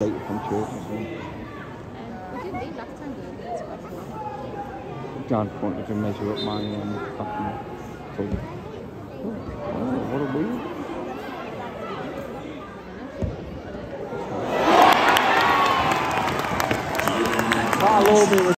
Later from church. I think. Um, we did leave last time, though. John wanted to measure up my um, fucking food. Oh, oh, what a weird. Hello,